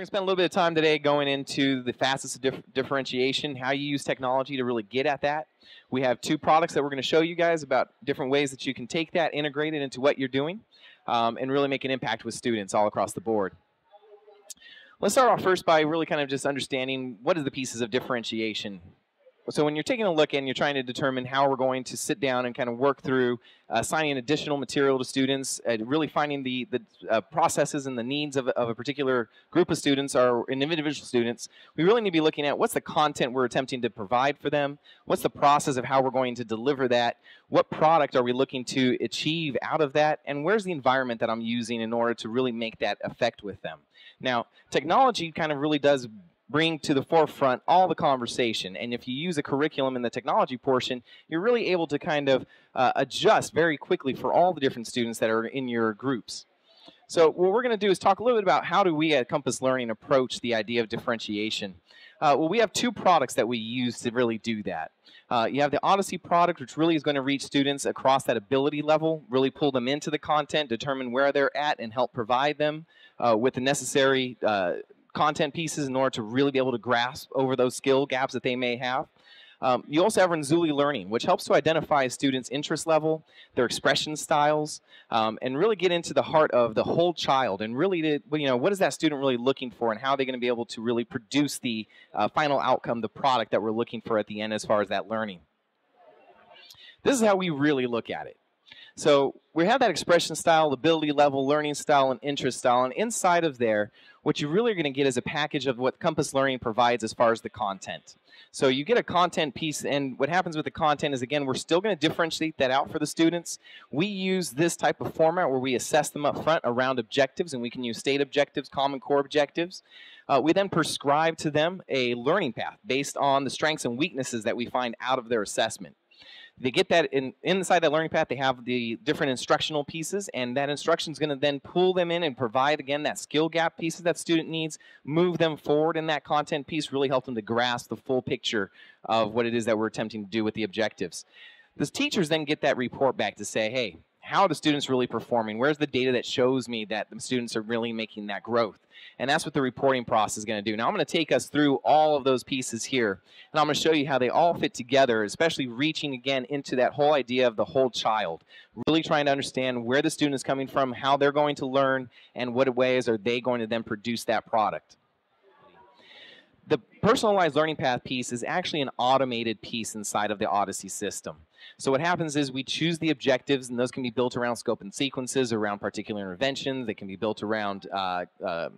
Going to spend a little bit of time today going into the facets of dif- differentiation, how you use technology to really get at that. We have two products that we're going to show you guys about different ways that you can take that, integrate it into what you're doing, um, and really make an impact with students all across the board. Let's start off first by really kind of just understanding what are the pieces of differentiation so when you're taking a look and you're trying to determine how we're going to sit down and kind of work through uh, assigning additional material to students, uh, really finding the, the uh, processes and the needs of, of a particular group of students or individual students, we really need to be looking at what's the content we're attempting to provide for them, what's the process of how we're going to deliver that, what product are we looking to achieve out of that, and where's the environment that I'm using in order to really make that effect with them. Now, technology kind of really does bring to the forefront all the conversation. And if you use a curriculum in the technology portion, you're really able to kind of uh, adjust very quickly for all the different students that are in your groups. So what we're going to do is talk a little bit about how do we at Compass Learning approach the idea of differentiation. Uh, well, we have two products that we use to really do that. Uh, you have the Odyssey product, which really is going to reach students across that ability level, really pull them into the content, determine where they're at, and help provide them uh, with the necessary uh, content pieces in order to really be able to grasp over those skill gaps that they may have. Um, you also have Renzulli Learning, which helps to identify a student's interest level, their expression styles, um, and really get into the heart of the whole child and really, to, you know, what is that student really looking for and how are they going to be able to really produce the uh, final outcome, the product that we're looking for at the end as far as that learning. This is how we really look at it. So we have that expression style, ability level, learning style, and interest style. And inside of there, what you really are going to get is a package of what Compass Learning provides as far as the content. So you get a content piece, and what happens with the content is, again, we're still going to differentiate that out for the students. We use this type of format where we assess them up front around objectives, and we can use state objectives, common core objectives. Uh, we then prescribe to them a learning path based on the strengths and weaknesses that we find out of their assessment they get that in inside that learning path they have the different instructional pieces and that instruction is going to then pull them in and provide again that skill gap pieces that student needs move them forward in that content piece really help them to grasp the full picture of what it is that we're attempting to do with the objectives. The teachers then get that report back to say hey how are the students really performing? Where's the data that shows me that the students are really making that growth? And that's what the reporting process is going to do. Now I'm going to take us through all of those pieces here, and I'm going to show you how they all fit together, especially reaching again into that whole idea of the whole child. Really trying to understand where the student is coming from, how they're going to learn, and what ways are they going to then produce that product the personalized learning path piece is actually an automated piece inside of the Odyssey system. So what happens is we choose the objectives, and those can be built around scope and sequences, around particular interventions. They can be built around uh, uh,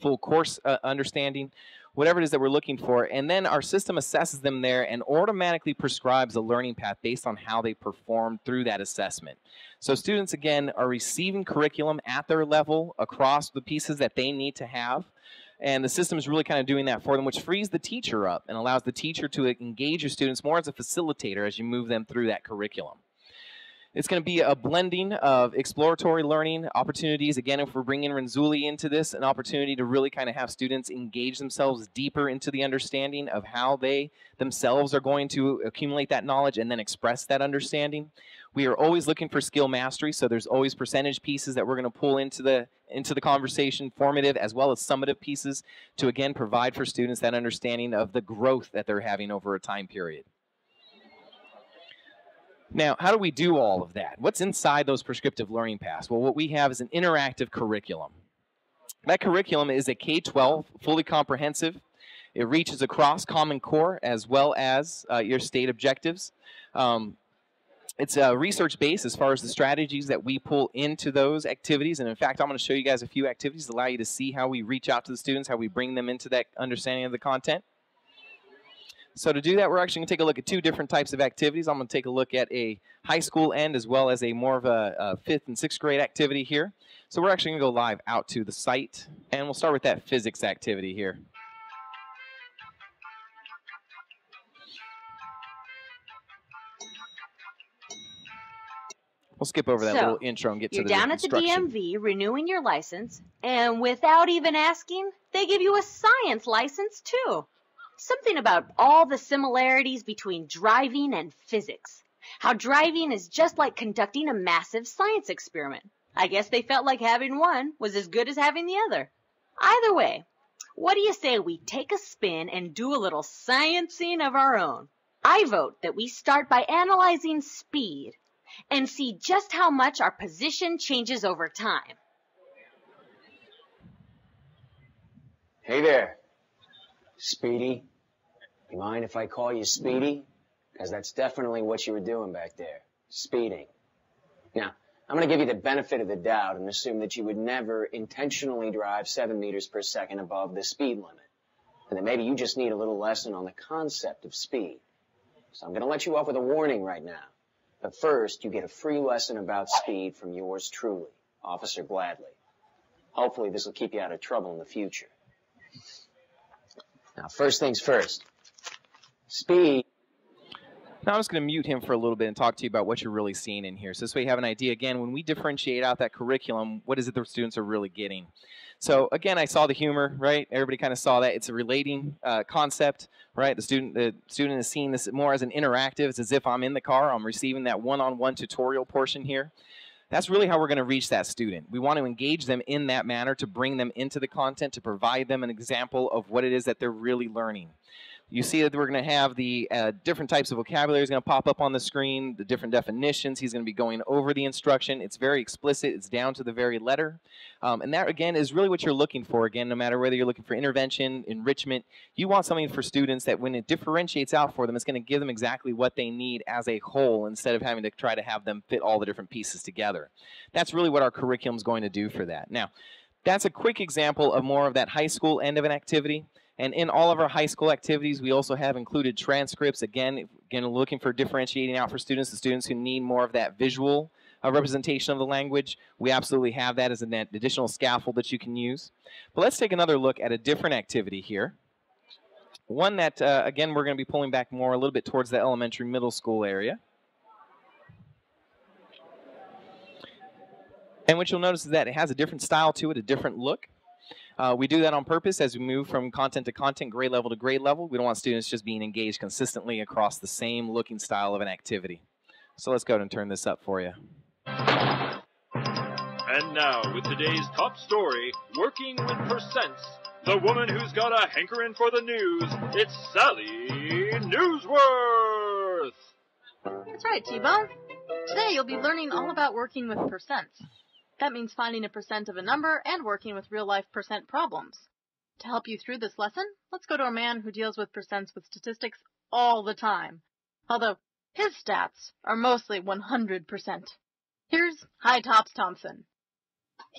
full course uh, understanding, whatever it is that we're looking for. And then our system assesses them there and automatically prescribes a learning path based on how they perform through that assessment. So students, again, are receiving curriculum at their level across the pieces that they need to have and the system is really kind of doing that for them, which frees the teacher up and allows the teacher to engage your students more as a facilitator as you move them through that curriculum. It's going to be a blending of exploratory learning opportunities. Again, if we're bringing Renzulli into this, an opportunity to really kind of have students engage themselves deeper into the understanding of how they themselves are going to accumulate that knowledge and then express that understanding. We are always looking for skill mastery, so there's always percentage pieces that we're going to pull into the into the conversation, formative as well as summative pieces to again provide for students that understanding of the growth that they're having over a time period. Now, how do we do all of that? What's inside those prescriptive learning paths? Well, what we have is an interactive curriculum. That curriculum is a K-12, fully comprehensive. It reaches across Common Core as well as uh, your state objectives. Um, it's uh, research based as far as the strategies that we pull into those activities. And in fact, I'm going to show you guys a few activities that allow you to see how we reach out to the students, how we bring them into that understanding of the content. So to do that, we're actually going to take a look at two different types of activities. I'm going to take a look at a high school end as well as a more of a, a fifth and sixth grade activity here. So we're actually going to go live out to the site, and we'll start with that physics activity here. We'll skip over that So, little intro and get to the You're down at the. DMV renewing your license, and without even asking, they give you a science license too. Something about all the similarities between driving and physics. How driving is just like conducting a massive science experiment. I guess they felt like having one was as good as having the other. Either way, what do you say we take a spin and do a little sciencing of our own? I vote that we start by analyzing speed and see just how much our position changes over time. Hey there, Speedy. You mind if I call you Speedy? Because that's definitely what you were doing back there. Speeding. Now, I'm going to give you the benefit of the doubt and assume that you would never intentionally drive 7 meters per second above the speed limit. And that maybe you just need a little lesson on the concept of speed. So I'm going to let you off with a warning right now. But first, you get a free lesson about speed from yours truly, Officer Gladly. Hopefully this will keep you out of trouble in the future. Now, first things first. Speed now I'm just going to mute him for a little bit and talk to you about what you're really seeing in here. So this way you have an idea, again, when we differentiate out that curriculum, what is it the students are really getting? So again, I saw the humor, right? Everybody kind of saw that. It's a relating uh, concept, right? The student, the student is seeing this more as an interactive. It's as if I'm in the car. I'm receiving that one-on-one tutorial portion here. That's really how we're going to reach that student. We want to engage them in that manner to bring them into the content, to provide them an example of what it is that they're really learning. You see that we're going to have the uh, different types of vocabulary is going to pop up on the screen, the different definitions. He's going to be going over the instruction. It's very explicit. It's down to the very letter. Um, and that, again, is really what you're looking for. Again, no matter whether you're looking for intervention, enrichment, you want something for students that when it differentiates out for them, it's going to give them exactly what they need as a whole instead of having to try to have them fit all the different pieces together. That's really what our curriculum is going to do for that. Now, that's a quick example of more of that high school end of an activity. And in all of our high school activities, we also have included transcripts. Again, again, looking for differentiating out for students, the students who need more of that visual uh, representation of the language. We absolutely have that as an additional scaffold that you can use. But let's take another look at a different activity here. One that, uh, again, we're going to be pulling back more a little bit towards the elementary middle school area. And what you'll notice is that it has a different style to it, a different look. Uh, we do that on purpose as we move from content to content, grade level to grade level. We don't want students just being engaged consistently across the same looking style of an activity. So let's go ahead and turn this up for you. And now, with today's top story, working with percents, the woman who's got a hankering for the news, it's Sally Newsworth! That's right, T-Bone. Today you'll be learning all about working with percents. That means finding a percent of a number and working with real-life percent problems. To help you through this lesson, let's go to a man who deals with percents with statistics all the time. Although, his stats are mostly 100%. Here's High Tops Thompson.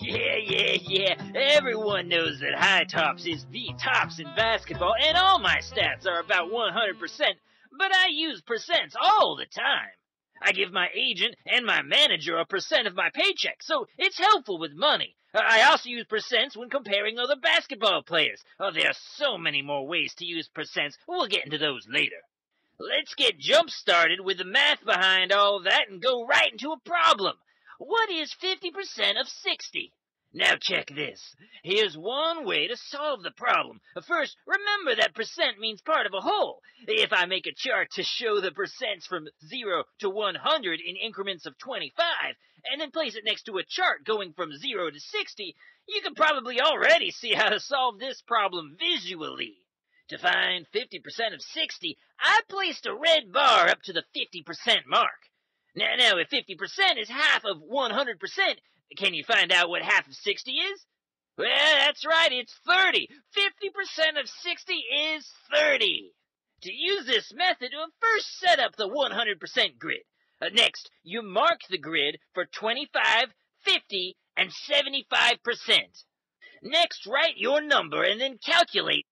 Yeah, yeah, yeah. Everyone knows that High Tops is the tops in basketball, and all my stats are about 100%, but I use percents all the time. I give my agent and my manager a percent of my paycheck, so it's helpful with money. I also use percents when comparing other basketball players. Oh, there are so many more ways to use percents. We'll get into those later. Let's get jump started with the math behind all that and go right into a problem. What is 50% of 60? Now check this. Here's one way to solve the problem. First, remember that percent means part of a whole. If I make a chart to show the percents from 0 to 100 in increments of 25, and then place it next to a chart going from 0 to 60, you can probably already see how to solve this problem visually. To find 50% of 60, I placed a red bar up to the 50% mark. Now, now, if 50% is half of 100%, can you find out what half of 60 is? Well, that's right, it's 30. 50% of 60 is 30. To use this method, first set up the 100% grid. Uh, next, you mark the grid for 25, 50, and 75%. Next, write your number and then calculate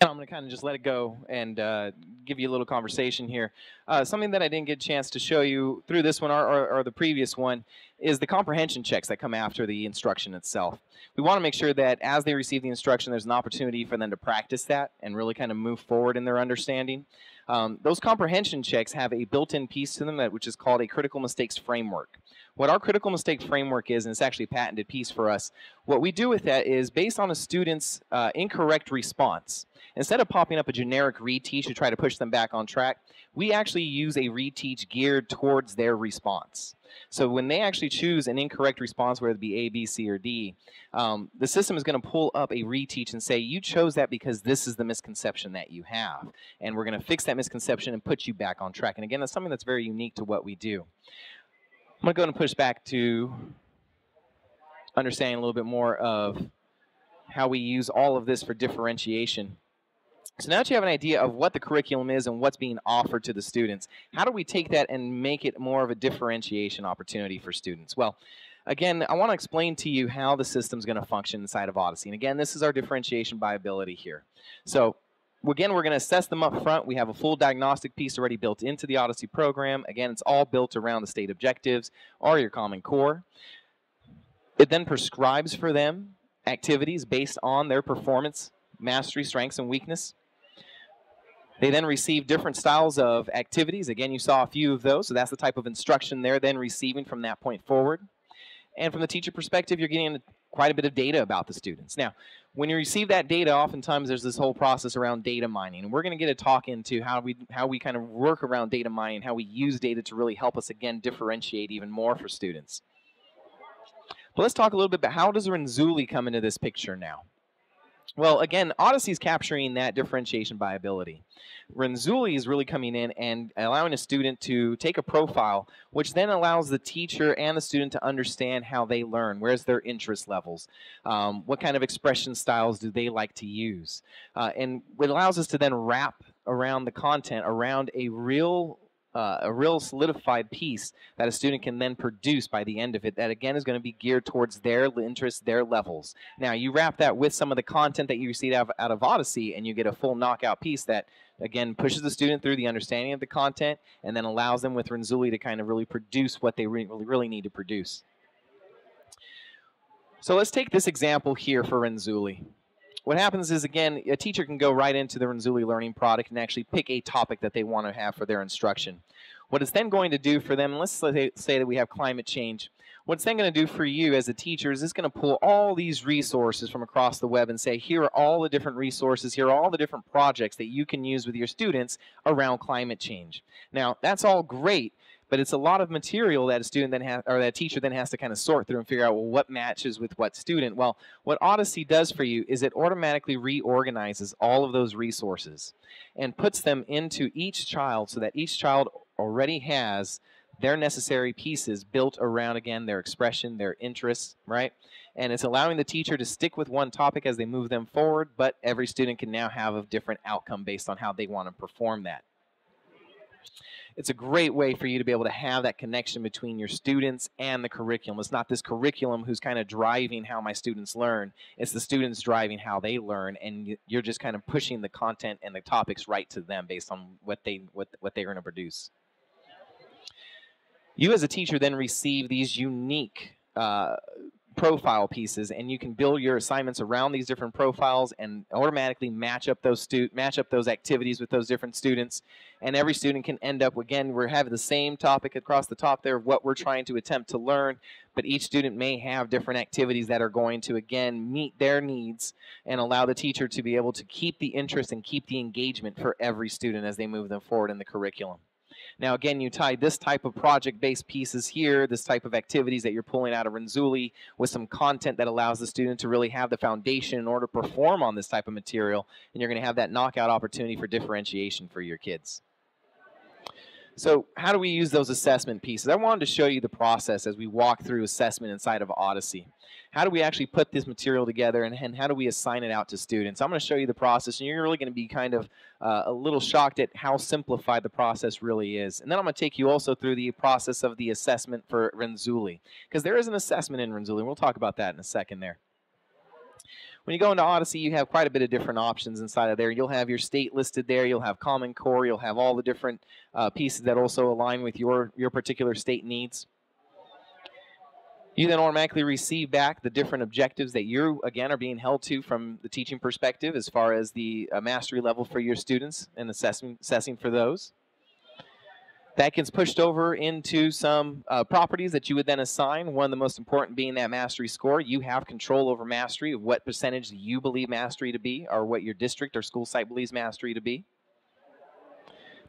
and I'm going to kind of just let it go and uh, give you a little conversation here. Uh, something that I didn't get a chance to show you through this one or, or, or, the previous one is the comprehension checks that come after the instruction itself. We want to make sure that as they receive the instruction, there's an opportunity for them to practice that and really kind of move forward in their understanding. Um, those comprehension checks have a built-in piece to them that, which is called a critical mistakes framework. What our critical mistake framework is, and it's actually a patented piece for us, what we do with that is based on a student's uh, incorrect response. Instead of popping up a generic reteach to try to push them back on track, we actually use a reteach geared towards their response. So when they actually choose an incorrect response, whether it be A, B, C, or D, um, the system is going to pull up a reteach and say, you chose that because this is the misconception that you have. And we're going to fix that misconception and put you back on track. And again, that's something that's very unique to what we do. I'm going to go and push back to understanding a little bit more of how we use all of this for differentiation. So now that you have an idea of what the curriculum is and what's being offered to the students, how do we take that and make it more of a differentiation opportunity for students? Well, again, I want to explain to you how the system's going to function inside of Odyssey. And again, this is our differentiation by ability here. So again, we're going to assess them up front. We have a full diagnostic piece already built into the Odyssey program. Again, it's all built around the state objectives or your Common Core. It then prescribes for them activities based on their performance, mastery, strengths, and weakness. They then receive different styles of activities. Again, you saw a few of those, so that's the type of instruction they're then receiving from that point forward. And from the teacher perspective, you're getting quite a bit of data about the students. Now, when you receive that data, oftentimes there's this whole process around data mining, and we're going to get a talk into how we how we kind of work around data mining, how we use data to really help us again differentiate even more for students. But let's talk a little bit about how does Renzulli come into this picture now. Well, again, Odyssey is capturing that differentiation by ability. Renzulli is really coming in and allowing a student to take a profile, which then allows the teacher and the student to understand how they learn. Where's their interest levels? Um, what kind of expression styles do they like to use? Uh, and it allows us to then wrap around the content around a real uh, a real solidified piece that a student can then produce by the end of it that again is going to be geared towards their interests their levels. Now you wrap that with some of the content that you receive out of, out of odyssey and you get a full knockout piece that again pushes the student through the understanding of the content and then allows them with renzulli to kind of really produce what they really, really need to produce. So let's take this example here for renzulli what happens is, again, a teacher can go right into the Renzulli learning product and actually pick a topic that they want to have for their instruction. What it's then going to do for them, let's say, that we have climate change, what it's then going to do for you as a teacher is it's going to pull all these resources from across the web and say, here are all the different resources, here are all the different projects that you can use with your students around climate change. Now, that's all great, but it's a lot of material that a student then has or that teacher then has to kind of sort through and figure out well what matches with what student? Well what odyssey does for you is it automatically reorganizes all of those resources and puts them into each child so that each child already has their necessary pieces built around again their expression their interests right? And it's allowing the teacher to stick with one topic as they move them forward but every student can now have a different outcome based on how they want to perform that it's a great way for you to be able to have that connection between your students and the curriculum. It's not this curriculum who's kind of driving how my students learn. It's the students driving how they learn, and you're just kind of pushing the content and the topics right to them based on what they what what they're going to produce. You as a teacher then receive these unique uh, profile pieces and you can build your assignments around these different profiles and automatically match up those stu- match up those activities with those different students. And every student can end up again we're having the same topic across the top there of what we're trying to attempt to learn but each student may have different activities that are going to again meet their needs and allow the teacher to be able to keep the interest and keep the engagement for every student as they move them forward in the curriculum now, again, you tie this type of project-based pieces here, this type of activities that you're pulling out of Renzulli with some content that allows the student to really have the foundation in order to perform on this type of material, and you're going to have that knockout opportunity for differentiation for your kids. So how do we use those assessment pieces? I wanted to show you the process as we walk through assessment inside of Odyssey. How do we actually put this material together and, and how do we assign it out to students? I'm going to show you the process and you're really going to be kind of uh, a little shocked at how simplified the process really is. And then I'm going to take you also through the process of the assessment for Renzulli because there is an assessment in Renzulli. We'll talk about that in a second there. When you go into Odyssey, you have quite a bit of different options inside of there. You'll have your state listed there. You'll have Common Core. You'll have all the different uh, pieces that also align with your, your particular state needs. You then automatically receive back the different objectives that you, again, are being held to from the teaching perspective as far as the uh, mastery level for your students and assessing, assessing for those. That gets pushed over into some uh, properties that you would then assign. One of the most important being that mastery score. You have control over mastery of what percentage you believe mastery to be, or what your district or school site believes mastery to be.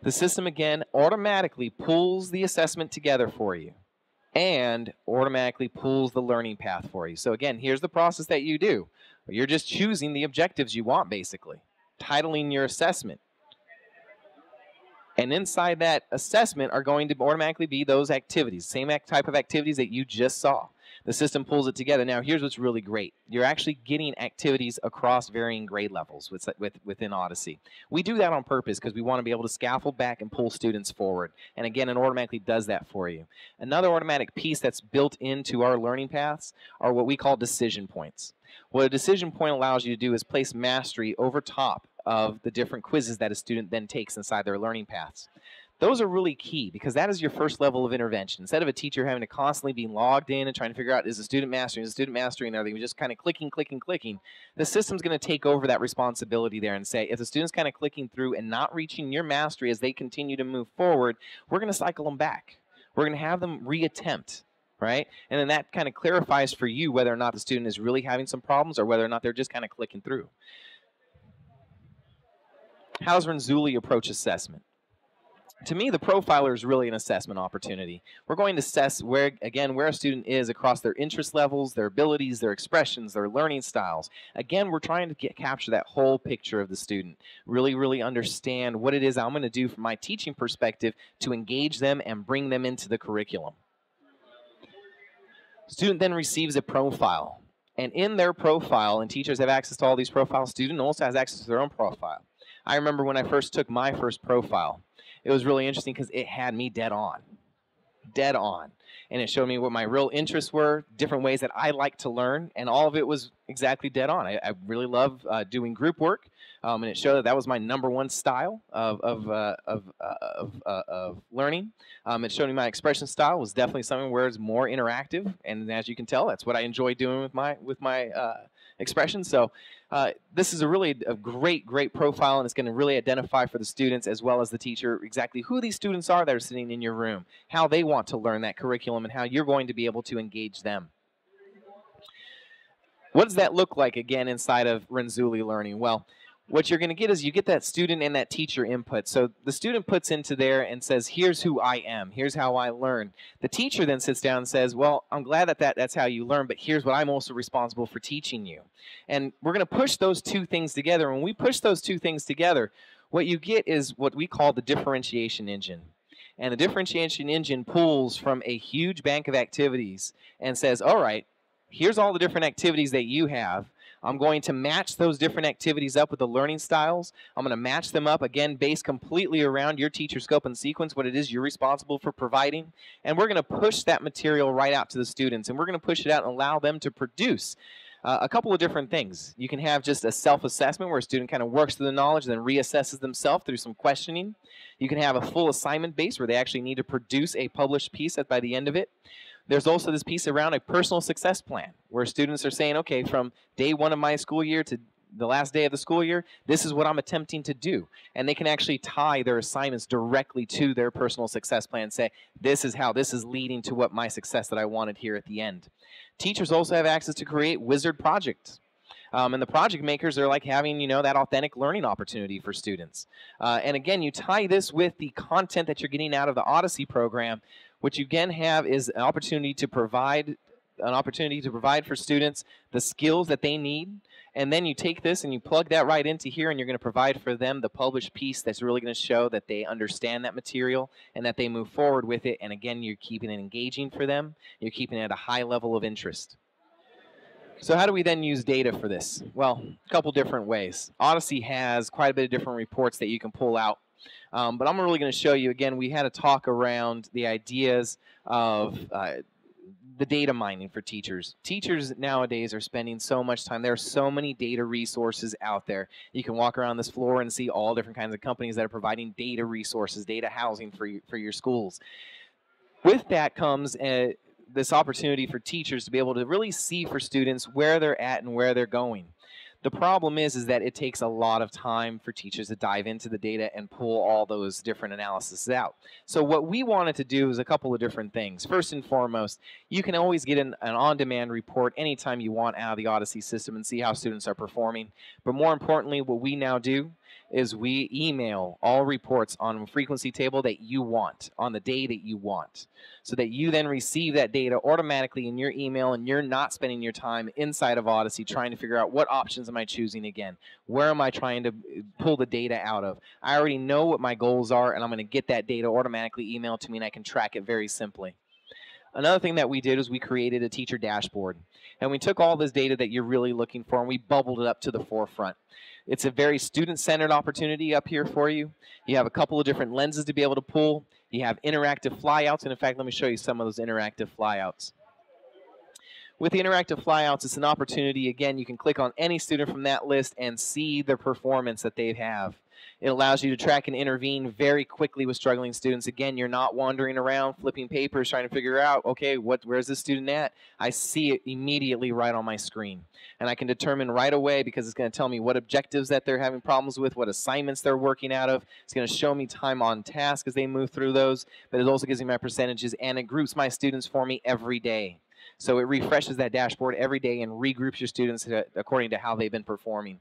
The system again automatically pulls the assessment together for you and automatically pulls the learning path for you. So again, here's the process that you do. You're just choosing the objectives you want basically, titling your assessment. And inside that assessment are going to automatically be those activities, same type of activities that you just saw. The system pulls it together. Now, here's what's really great. You're actually getting activities across varying grade levels with, with, within Odyssey. We do that on purpose because we want to be able to scaffold back and pull students forward. And again, it automatically does that for you. Another automatic piece that's built into our learning paths are what we call decision points. What a decision point allows you to do is place mastery over top of the different quizzes that a student then takes inside their learning paths. Those are really key because that is your first level of intervention. Instead of a teacher having to constantly be logged in and trying to figure out is a student mastering, is a student mastering, and everything, just kind of clicking, clicking, clicking, the system's going to take over that responsibility there and say, if the student's kind of clicking through and not reaching your mastery as they continue to move forward, we're going to cycle them back. We're going to have them reattempt right? And then that kind of clarifies for you whether or not the student is really having some problems or whether or not they're just kind of clicking through. How does Renzulli approach assessment? To me, the profiler is really an assessment opportunity. We're going to assess where, again, where a student is across their interest levels, their abilities, their expressions, their learning styles. Again, we're trying to get, capture that whole picture of the student. Really, really understand what it is I'm going to do from my teaching perspective to engage them and bring them into the curriculum. Student then receives a profile. And in their profile, and teachers have access to all these profiles, student also has access to their own profile. I remember when I first took my first profile, it was really interesting because it had me dead on. Dead on. And it showed me what my real interests were, different ways that I like to learn, and all of it was exactly dead on. I, I really love uh, doing group work, um, and it showed that that was my number one style of, of, uh, of, uh, of, uh, of, learning. Um, it showed me my expression style was definitely something where it's more interactive, and as you can tell, that's what I enjoy doing with my with my uh, expression. So uh, this is a really a great, great profile, and it's going to really identify for the students as well as the teacher exactly who these students are that are sitting in your room, how they want to learn that curriculum, and how you're going to be able to engage them. What does that look like again inside of Renzulli Learning? Well, what you're going to get is you get that student and that teacher input. So the student puts into there and says, here's who I am. Here's how I learn. The teacher then sits down and says, well, I'm glad that, that that's how you learn, but here's what I'm also responsible for teaching you. And we're going to push those two things together. When we push those two things together, what you get is what we call the differentiation engine. And the differentiation engine pulls from a huge bank of activities and says, all right, here's all the different activities that you have I'm going to match those different activities up with the learning styles. I'm going to match them up, again, based completely around your teacher scope and sequence, what it is you're responsible for providing. And we're going to push that material right out to the students. And we're going to push it out and allow them to produce uh, a couple of different things. You can have just a self-assessment where a student kind of works through the knowledge and then reassesses themselves through some questioning. You can have a full assignment base where they actually need to produce a published piece by the end of it. There's also this piece around a personal success plan where students are saying, okay, from day one of my school year to the last day of the school year, this is what I'm attempting to do. And they can actually tie their assignments directly to their personal success plan and say, this is how this is leading to what my success that I wanted here at the end. Teachers also have access to create wizard projects. Um, and the project makers are like having, you know, that authentic learning opportunity for students. Uh, and again, you tie this with the content that you're getting out of the Odyssey program, what you again have is an opportunity to provide an opportunity to provide for students the skills that they need. And then you take this and you plug that right into here and you're going to provide for them the published piece that's really going to show that they understand that material and that they move forward with it. And again you're keeping it engaging for them. You're keeping it at a high level of interest. So how do we then use data for this? Well a couple different ways. Odyssey has quite a bit of different reports that you can pull out um, but I'm really going to show you again. We had a talk around the ideas of uh, the data mining for teachers. Teachers nowadays are spending so much time. There are so many data resources out there. You can walk around this floor and see all different kinds of companies that are providing data resources, data housing for you, for your schools. With that comes a, uh, this opportunity for teachers to be able to really see for students where they're at and where they're going The problem is, is that it takes a lot of time for teachers to dive into the data and pull all those different analyses out. So what we wanted to do is a couple of different things. First and foremost, you can always get an, an on-demand report anytime you want out of the Odyssey system and see how students are performing. But more importantly, what we now do is we email all reports on a frequency table that you want on the day that you want so that you then receive that data automatically in your email and you're not spending your time inside of Odyssey trying to figure out what options am I choosing again where am I trying to uh, pull the data out of I already know what my goals are and I'm going to get that data automatically emailed to me and I can track it very simply Another thing that we did is we created a teacher dashboard. And we took all this data that you're really looking for and we bubbled it up to the forefront. It's a very student-centered opportunity up here for you. You have a couple of different lenses to be able to pull. You have interactive flyouts, and in fact, let me show you some of those interactive flyouts. With the interactive flyouts, it's an opportunity, again, you can click on any student from that list and see the performance that they have. It allows you to track and intervene very quickly with struggling students. Again, you're not wandering around flipping papers trying to figure out, okay, what where's this student at? I see it immediately right on my screen. And I can determine right away because it's going to tell me what objectives that they're having problems with, what assignments they're working out of. It's going to show me time on task as they move through those, but it also gives me my percentages and it groups my students for me every day. So it refreshes that dashboard every day and regroups your students according to how they've been performing.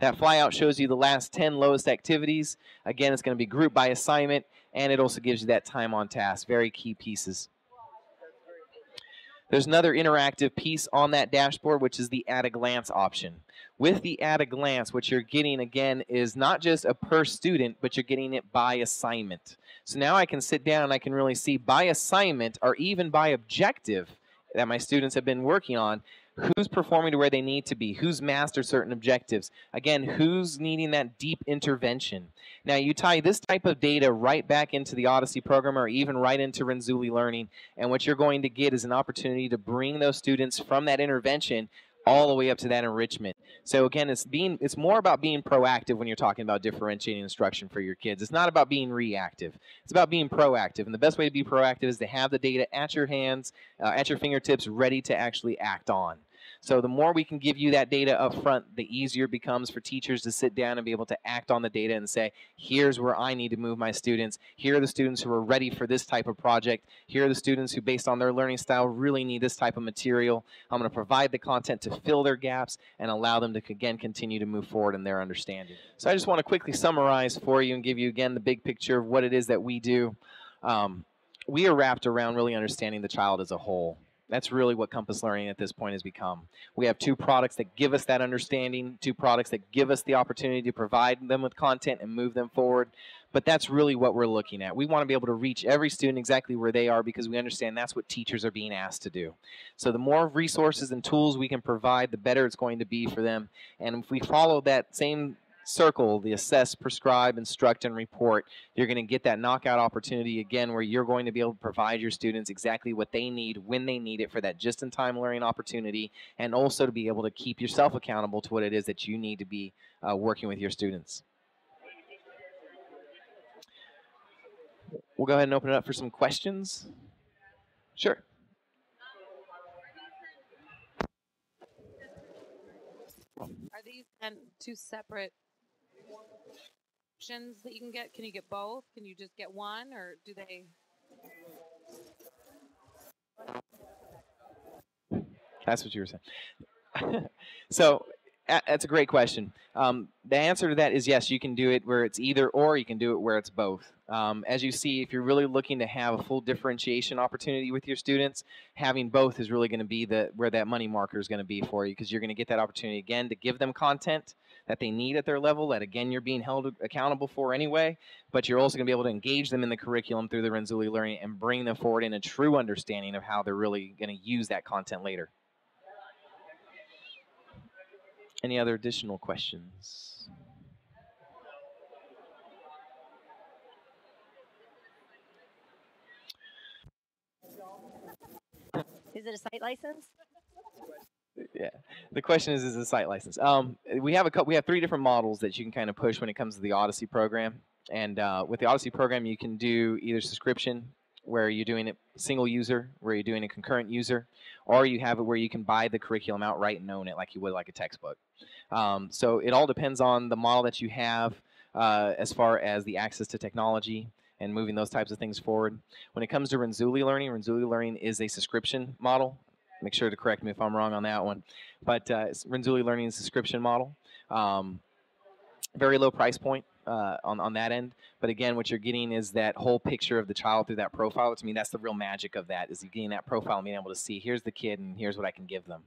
That flyout shows you the last 10 lowest activities. Again, it's going to be grouped by assignment, and it also gives you that time on task. Very key pieces. There's another interactive piece on that dashboard, which is the at a glance option. With the at a glance, what you're getting again is not just a per student, but you're getting it by assignment. So now I can sit down and I can really see by assignment or even by objective that my students have been working on who's performing to where they need to be, who's mastered certain objectives. Again, who's needing that deep intervention. Now, you tie this type of data right back into the Odyssey program or even right into Renzulli Learning, and what you're going to get is an opportunity to bring those students from that intervention all the way up to that enrichment. So again, it's being it's more about being proactive when you're talking about differentiating instruction for your kids. It's not about being reactive. It's about being proactive. And the best way to be proactive is to have the data at your hands, uh, at your fingertips, ready to actually act on. So the more we can give you that data up front, the easier it becomes for teachers to sit down and be able to act on the data and say, here's where I need to move my students. Here are the students who are ready for this type of project. Here are the students who, based on their learning style, really need this type of material. I'm going to provide the content to fill their gaps and allow them to, again, continue to move forward in their understanding. So I just want to quickly summarize for you and give you, again, the big picture of what it is that we do. Um, we are wrapped around really understanding the child as a whole. That's really what Compass Learning at this point has become. We have two products that give us that understanding, two products that give us the opportunity to provide them with content and move them forward. But that's really what we're looking at. We want to be able to reach every student exactly where they are because we understand that's what teachers are being asked to do. So the more resources and tools we can provide, the better it's going to be for them. And if we follow that same circle the assess, prescribe, instruct, and report, you're going to get that knockout opportunity again where you're going to be able to provide your students exactly what they need when they need it for that just in time learning opportunity and also to be able to keep yourself accountable to what it is that you need to be uh, working with your students. We'll go ahead and open it up for some questions. Sure. Are these two separate options that you can get? Can you get both? Can you just get one, or do they? That's what you were saying. so that's a great question. Um, the answer to that is yes, you can do it where it's either or, you can do it where it's both. Um, as you see, if you're really looking to have a full differentiation opportunity with your students, having both is really going to be the where that money marker is going to be for you because you're going to get that opportunity again to give them content that they need at their level that again you're being held accountable for anyway, but you're also going to be able to engage them in the curriculum through the Renzulli Learning and bring them forward in a true understanding of how they're really going to use that content later. Any other additional questions? Is it a site license? Yeah. The question is, is a site license? Um, we have a couple, we have three different models that you can kind of push when it comes to the Odyssey program. And uh, with the Odyssey program, you can do either subscription where you're doing it single user, where you're doing a concurrent user, or you have it where you can buy the curriculum outright and own it like you would like a textbook. Um, so it all depends on the model that you have uh, as far as the access to technology and moving those types of things forward. When it comes to Renzulli Learning, Renzulli Learning is a subscription model. Make sure to correct me if I'm wrong on that one. But uh, Renzulli Learning subscription model. Um, very low price point uh, on, on that end. But again, what you're getting is that whole picture of the child through that profile. To me, that's the real magic of that, is you getting that profile and being able to see, here's the kid and here's what I can give them.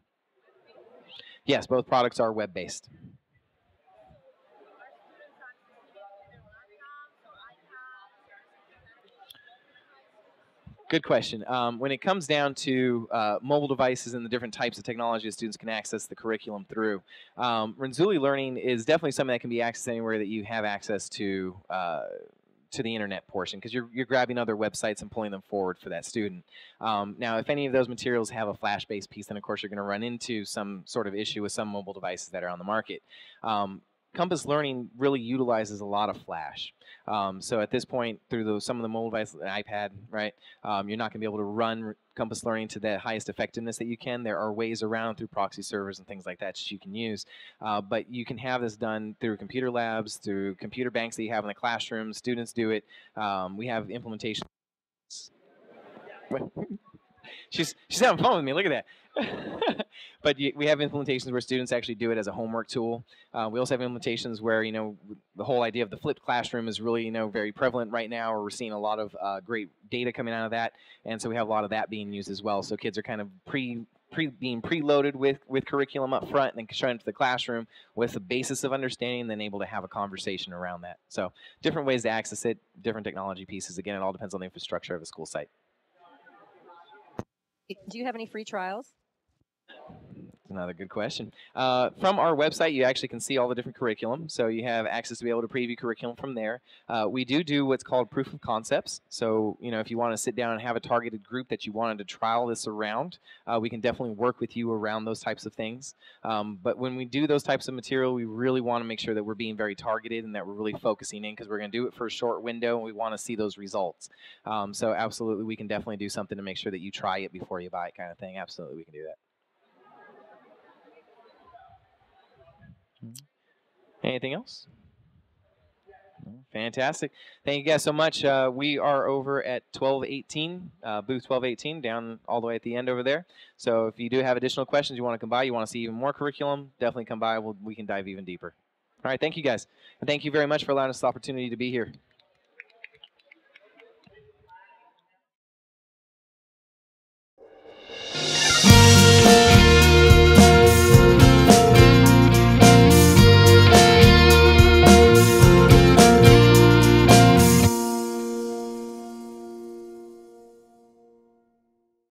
Yes, both products are web-based. Good question. Um, when it comes down to uh, mobile devices and the different types of technology that students can access the curriculum through, um, Renzulli Learning is definitely something that can be accessed anywhere that you have access to uh, to the internet portion because you're, you're grabbing other websites and pulling them forward for that student. Um, now, if any of those materials have a flash-based piece, then of course you're going to run into some sort of issue with some mobile devices that are on the market. Um, Compass Learning really utilizes a lot of Flash. Um, so at this point, through the, some of the mobile devices, iPad, right, um, you're not going to be able to run Compass Learning to the highest effectiveness that you can. There are ways around through proxy servers and things like that that you can use. Uh, but you can have this done through computer labs, through computer banks that you have in the classroom. Students do it. Um, we have implementations. she's she's having fun with me. Look at that. but we have implementations where students actually do it as a homework tool. Uh, we also have implementations where you know the whole idea of the flipped classroom is really you know very prevalent right now. Or we're seeing a lot of uh, great data coming out of that, and so we have a lot of that being used as well. So kids are kind of pre pre being preloaded with with curriculum up front, and then showing into the classroom with a basis of understanding, and then able to have a conversation around that. So different ways to access it, different technology pieces. Again, it all depends on the infrastructure of a school site. Do you have any free trials? Another good question. Uh, from our website, you actually can see all the different curriculum. So you have access to be able to preview curriculum from there. Uh, we do do what's called proof of concepts. So you know, if you want to sit down and have a targeted group that you wanted to trial this around, uh, we can definitely work with you around those types of things. Um, but when we do those types of material, we really want to make sure that we're being very targeted and that we're really focusing in because we're going to do it for a short window and we want to see those results. Um, so absolutely, we can definitely do something to make sure that you try it before you buy it, kind of thing. Absolutely, we can do that. Anything else? Fantastic. Thank you guys so much. Uh, we are over at 1218, uh, booth 1218, down all the way at the end over there. So if you do have additional questions, you want to come by, you want to see even more curriculum, definitely come by. We'll, we can dive even deeper. All right. Thank you guys. And thank you very much for allowing us the opportunity to be here.